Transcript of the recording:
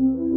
thank you